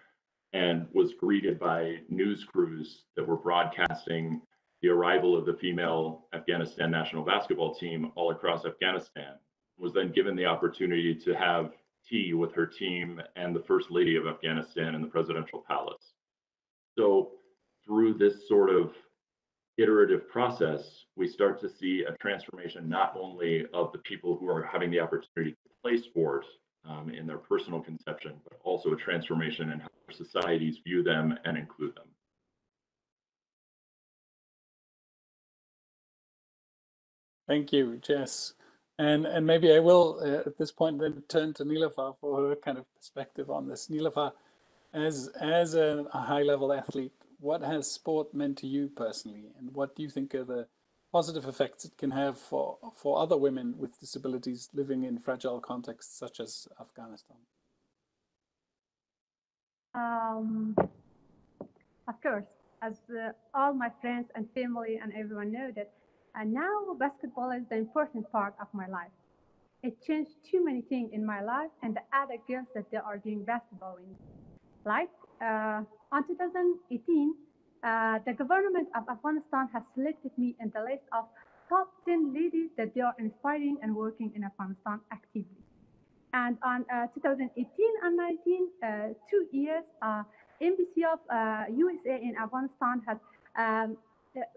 and was greeted by news crews that were broadcasting the arrival of the female Afghanistan national basketball team all across Afghanistan. Was then given the opportunity to have tea with her team and the first lady of Afghanistan in the presidential palace. So through this sort of iterative process, we start to see a transformation not only of the people who are having the opportunity to play sport um, in their personal conception, but also a transformation in how societies view them and include them. Thank you, Jess. And and maybe I will uh, at this point then turn to Nilofar for her kind of perspective on this. Nilofar, as as a, a high level athlete, what has sport meant to you personally, and what do you think are the positive effects it can have for for other women with disabilities living in fragile contexts such as Afghanistan? Um, of course, as uh, all my friends and family and everyone know that and now basketball is the important part of my life. It changed too many things in my life and the other girls that they are doing basketball in. Like uh, on 2018, uh, the government of Afghanistan has selected me in the list of top 10 ladies that they are inspiring and working in Afghanistan actively. And on uh, 2018 and 19, uh, two years, uh, embassy of USA uh, in Afghanistan has um,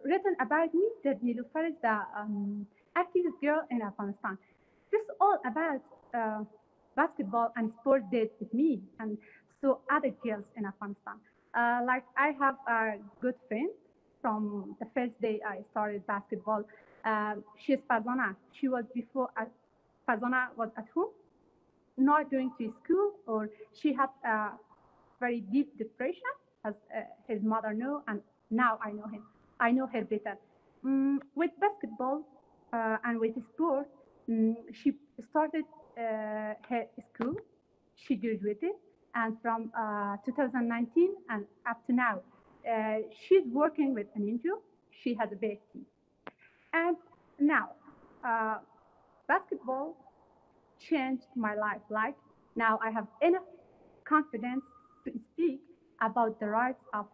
written about me that Nilofar is the um, activist girl in Afghanistan. This is all about uh, basketball and sport did with me and so other girls in Afghanistan. Uh, like I have a good friend from the first day I started basketball. Uh, she's Fazana. She was before uh, Fazana was at home, not going to school, or she had a very deep depression, as uh, his mother knew, and now I know him. I know her better. Mm, with basketball uh, and with sport, mm, she started uh, her school. She graduated, and from uh, 2019 and up to now, uh, she's working with an NGO. She has a team. And now, uh, basketball changed my life. Like now, I have enough confidence to speak about the rights of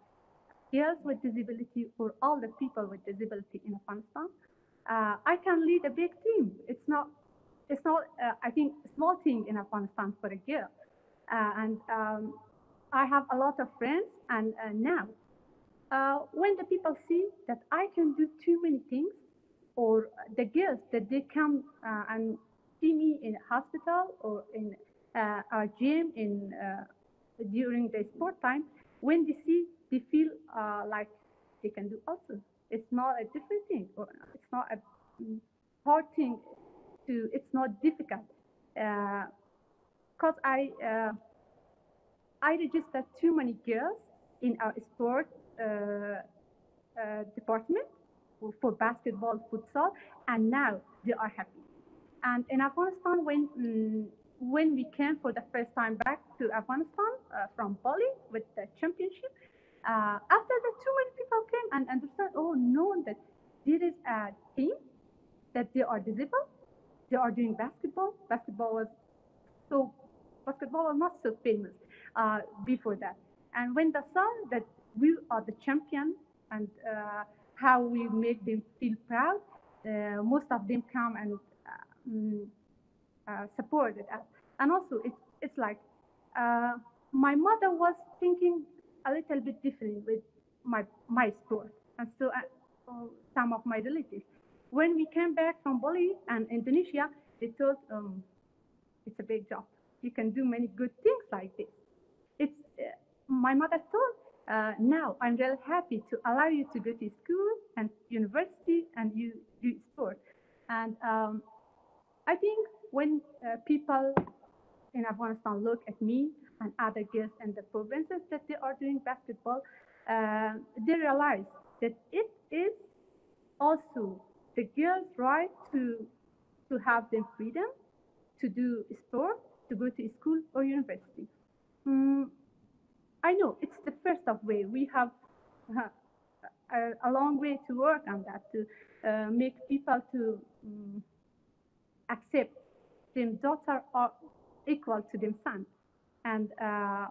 girls with disability or all the people with disability in Afghanistan, uh, I can lead a big team. It's not, it's not, uh, I think, small team in Afghanistan for a girl. Uh, and um, I have a lot of friends, and uh, now, uh, when the people see that I can do too many things, or the girls that they come uh, and see me in hospital or in a gym in during the sport time, when they see they feel uh, like they can do also. It's not a different thing, or it's not a hard thing to. It's not difficult. Because uh, I uh, I registered too many girls in our sport uh, department for basketball, futsal, and now they are happy. And in Afghanistan, when um, when we came for the first time back to Afghanistan uh, from Bali with the championship, uh, after that, too many people came and understood, oh, no, that there is a team, that they are disabled, they are doing basketball. Basketball was so, basketball was not so famous uh, before that. And when they saw that we are the champion and uh, how we make them feel proud, uh, most of them come and uh, mm, uh, supported us. And also, it's, it's like, my mother was thinking a little bit different with my my sport and so uh, some of my relatives when we came back from Bali and Indonesia they thought um, It's a big job. You can do many good things like this. It's uh, my mother told. Uh, now I'm really happy to allow you to go to school and university and you do sport. And um, I think when uh, people in Afghanistan look at me and other girls in the provinces that they are doing basketball, uh, they realize that it is also the girls' right to to have the freedom to do sport, to go to school or university. Mm, I know it's the first of way. We have uh, a, a, long way to work on that to uh, make people to um, accept them daughter are equal to them son. And uh,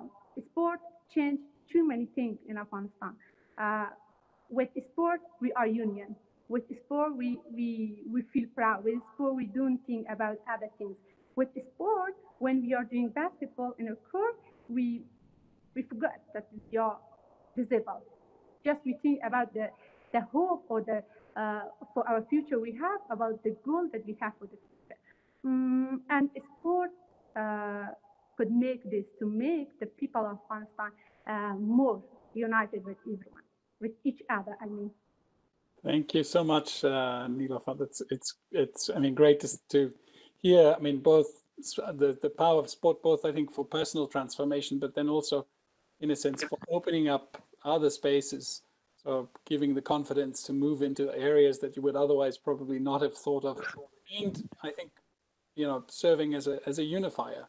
sport changed too many things in Afghanistan. Uh, with sport, we are union. With sport, we, we, we feel proud. With sport, we don't think about other things. With sport, when we are doing basketball in a court, we, we forget that we are disabled. Just we think about the, the hope or the, uh, for our future we have, about the goal that we have for the future. Um, and sport uh, could make this, to make the people of Afghanistan uh, more united with everyone, with each other, I mean. Thank you so much, uh, Nilofar. It's, it's, it's, I mean, great to, to hear, I mean, both the, the power of sport, both I think for personal transformation, but then also in a sense for opening up other spaces. So giving the confidence to move into areas that you would otherwise probably not have thought of. And I think, you know, serving as a, as a unifier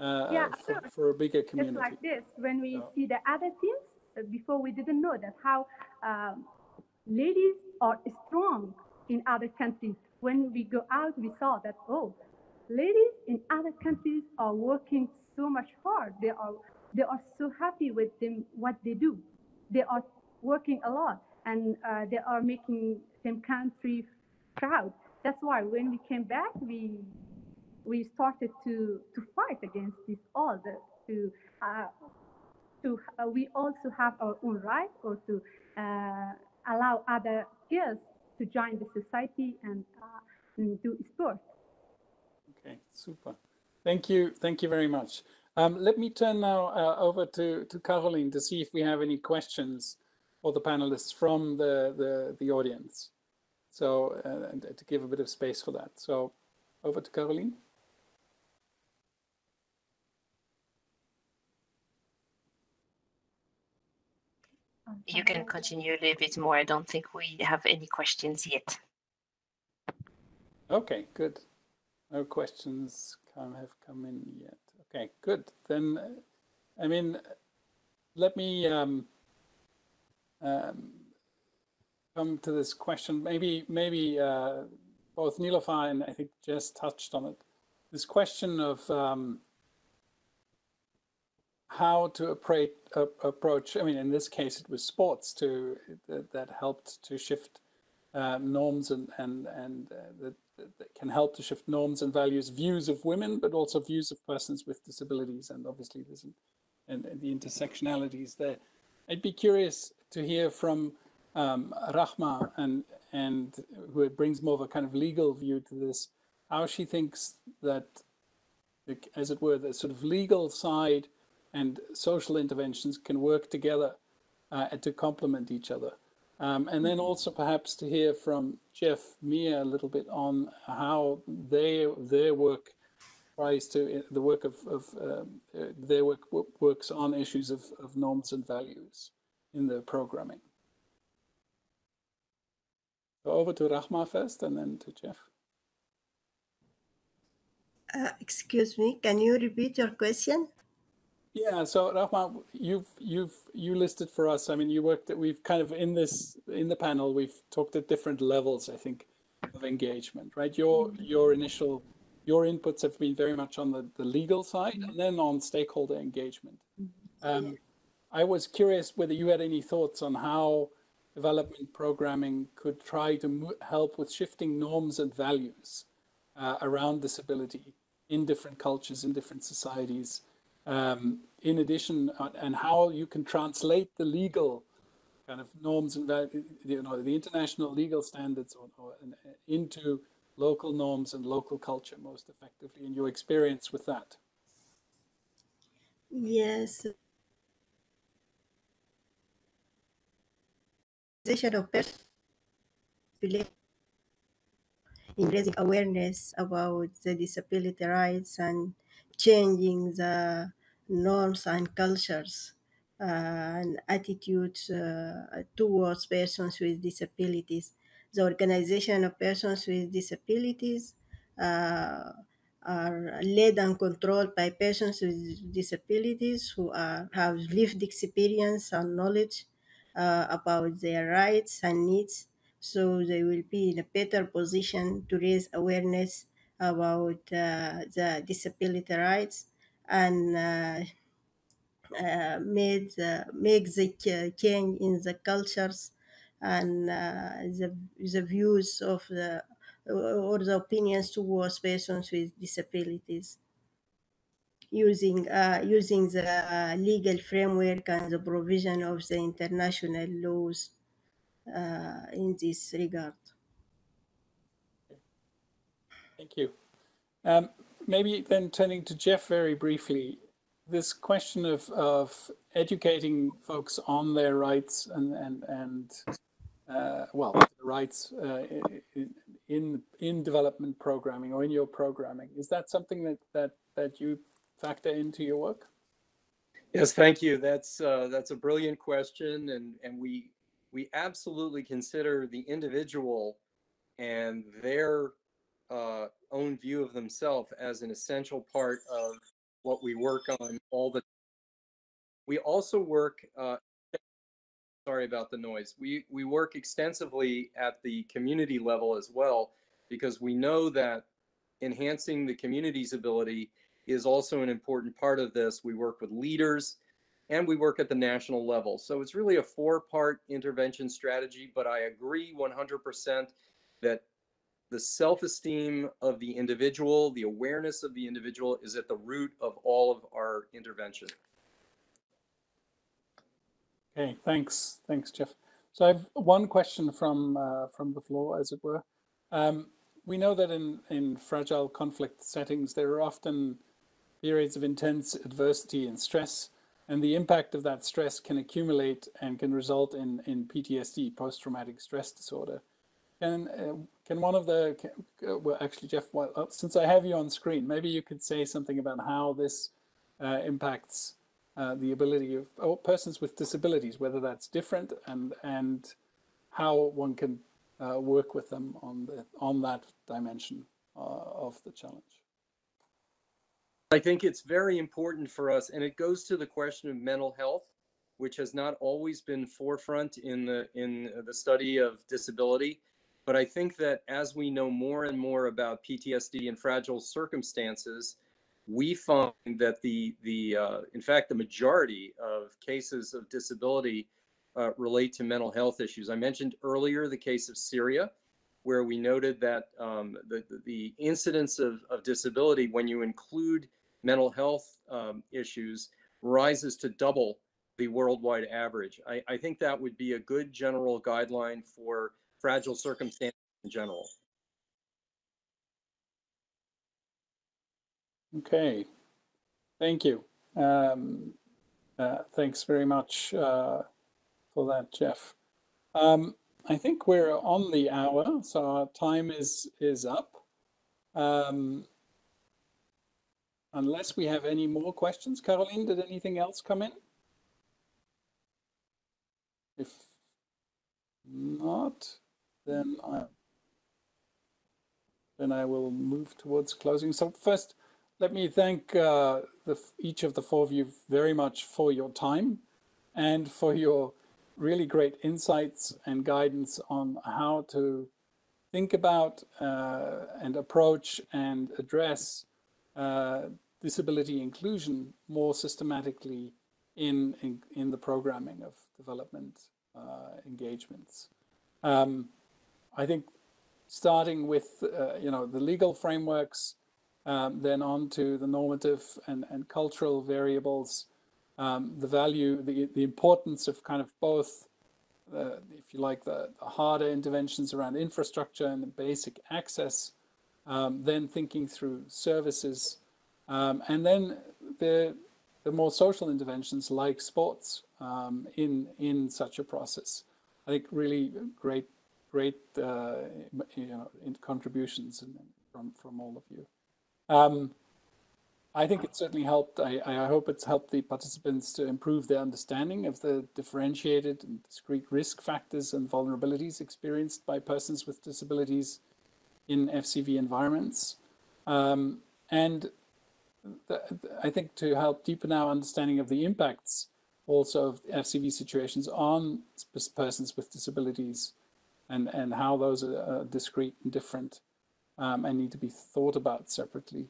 uh, yeah, for, for, a bigger community. It's like this, when we see the other teams, uh, before we didn't know that how um, ladies are strong in other countries. When we go out, we saw that, oh, ladies in other countries are working so much hard. They are, they are so happy with them, what they do. They are working a lot and uh, they are making them country proud. That's why when we came back, we we started to to fight against this all the to uh, to uh, we also have our own right or to uh, allow other girls to join the society and, uh, and do sport. Okay, super. Thank you. Thank you very much. Um, let me turn now uh, over to, to Caroline to see if we have any questions for the panelists from the, the, the audience. So uh, to give a bit of space for that. So over to Caroline. You can continue a little bit more. I don't think we have any questions yet. Okay, good. No questions come, have come in yet. Okay, good. Then, I mean, let me um, um, come to this question. Maybe, maybe uh, both Nilofar and I think Jess touched on it. This question of um, how to approach, I mean, in this case, it was sports to that, helped to shift uh, norms and, and, and uh, that, that, can help to shift norms and values, views of women, but also views of persons with disabilities. And obviously there's an, and, and the intersectionalities there. I'd be curious to hear from um, Rahma and, and who brings more of a kind of legal view to this, how she thinks that, as it were, the sort of legal side and social interventions can work together uh, to complement each other. Um, and then also perhaps to hear from Jeff Meer a little bit on how they, their work tries to, the work of, of um, their work works on issues of, of norms and values in the programming. So over to Rahma first and then to Jeff. Uh, excuse me, can you repeat your question? Yeah, so Rahman, you've you've you listed for us. I mean, you worked. At, we've kind of in this in the panel. We've talked at different levels. I think of engagement, right? Your your initial your inputs have been very much on the the legal side, and then on stakeholder engagement. Um, I was curious whether you had any thoughts on how development programming could try to help with shifting norms and values uh, around disability in different cultures, in different societies um, in addition, uh, and how you can translate the legal kind of norms and you know the international legal standards or, or, into local norms and local culture most effectively and your experience with that. Yes. of in raising awareness about the disability rights and changing the norms and cultures uh, and attitudes uh, towards persons with disabilities. The organization of persons with disabilities uh, are led and controlled by persons with disabilities who are, have lived experience and knowledge uh, about their rights and needs so they will be in a better position to raise awareness about uh, the disability rights and uh, uh, made, make the change in the cultures and the, the views of the or the opinions towards persons with disabilities using uh, using the legal framework and the provision of the international laws uh, in this regard. Thank you. Um, maybe then turning to Jeff very briefly, this question of, of educating folks on their rights and, and, and uh, well, rights uh, in, in development programming or in your programming, is that something that, that, that you factor into your work? Yes, thank you. That's uh, that's a brilliant question, and and we we absolutely consider the individual and their uh, own view of themselves as an essential part of what we work on all the we also work uh, sorry about the noise. We we work extensively at the community level as well because we know that enhancing the community's ability is also an important part of this. We work with leaders and we work at the national level. So it's really a four part intervention strategy but i agree 100% that the self-esteem of the individual, the awareness of the individual is at the root of all of our intervention. Okay, thanks. Thanks, Jeff. So I have one question from uh, from the floor, as it were. Um, we know that in, in fragile conflict settings, there are often periods of intense adversity and stress, and the impact of that stress can accumulate and can result in, in PTSD, post-traumatic stress disorder. Can uh, can one of the can, uh, well actually Jeff, well, uh, since I have you on screen, maybe you could say something about how this uh, impacts uh, the ability of oh, persons with disabilities, whether that's different and and how one can uh, work with them on the on that dimension of the challenge. I think it's very important for us, and it goes to the question of mental health, which has not always been forefront in the in the study of disability but I think that as we know more and more about PTSD and fragile circumstances, we find that the the uh, in fact the majority of cases of disability uh, relate to mental health issues. I mentioned earlier the case of Syria, where we noted that um, the, the incidence of, of disability when you include mental health um, issues rises to double the worldwide average. I, I think that would be a good general guideline for fragile circumstances in general. Okay, thank you. Um, uh, thanks very much uh, for that, Jeff. Um, I think we're on the hour, so our time is is up. Um, unless we have any more questions, Caroline, did anything else come in? If not, then I then I will move towards closing. So first, let me thank uh, the, each of the four of you very much for your time and for your really great insights and guidance on how to think about uh, and approach and address uh, disability inclusion more systematically in, in, in the programming of development uh, engagements. Um, I think starting with uh, you know the legal frameworks, um, then on to the normative and, and cultural variables, um, the value, the, the importance of kind of both, uh, if you like, the, the, harder interventions around infrastructure and the basic access um, then thinking through services, um, and then the the more social interventions like sports um, in in such a process. I think really great great uh, you know contributions from from all of you. Um, I think it certainly helped. I, I hope it's helped the participants to improve their understanding of the differentiated and discrete risk factors and vulnerabilities experienced by persons with disabilities in FCV environments. Um, and the, I think to help deepen our understanding of the impacts also of FCV situations on persons with disabilities and, and how those are uh, discrete and different um, and need to be thought about separately.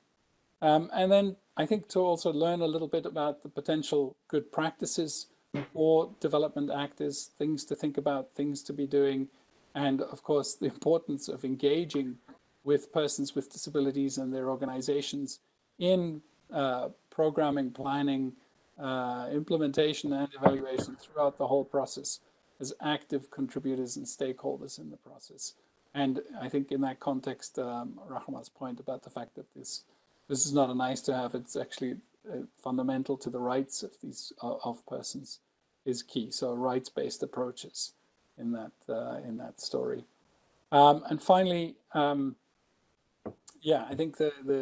Um, and then I think to also learn a little bit about the potential good practices for development actors, things to think about, things to be doing, and of course the importance of engaging with persons with disabilities and their organizations in uh, programming, planning, uh, implementation and evaluation throughout the whole process as active contributors and stakeholders in the process. And I think in that context, um, Rahma's point about the fact that this this is not a nice to have, it's actually uh, fundamental to the rights of these uh, of persons is key. So rights-based approaches in that uh, in that story. Um, and finally, um, yeah, I think the the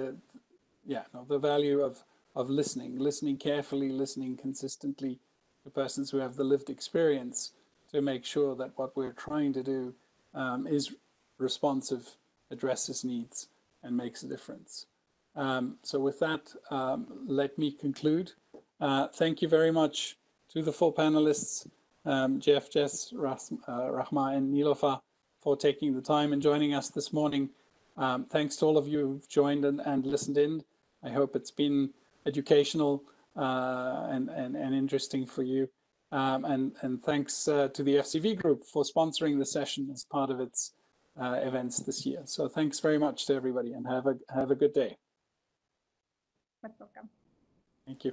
yeah no, the value of of listening, listening carefully, listening consistently to persons who have the lived experience to make sure that what we're trying to do um, is responsive, addresses needs, and makes a difference. Um, so with that, um, let me conclude. Uh, thank you very much to the four panelists, um, Jeff, Jess, uh, Rahma, and Nilofar, for taking the time and joining us this morning. Um, thanks to all of you who've joined and, and listened in. I hope it's been educational uh, and, and, and interesting for you. Um, and, and thanks uh, to the FCV group for sponsoring the session as part of its uh, events this year. So thanks very much to everybody and have a, have a good day. Most welcome. Thank you.